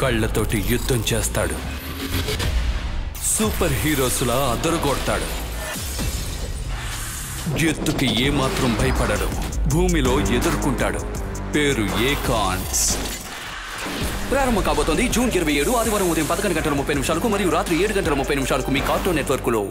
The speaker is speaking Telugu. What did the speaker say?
కళ్ళతోటి యుద్ధం చేస్తాడు. సూపర్ హీరోస్లా అదరగొడతాడు. ఎత్తుకి ఏమాత్రం భయపడడు. భూమిలో ఎదుర్కొంటాడు. పేరు ఏకాన్స్ ప్రారంభం కాబోతోంది జూన్ ఇరవై ఏడు ఆదివారం ఉదయం పదకొండు గంటల ముప్పై నిమిషాలకు మరియు రాత్రి ఏడు గంటల ముప్పై నిమిషాలకు మీ కార్టూన్ నెట్వర్క్లో.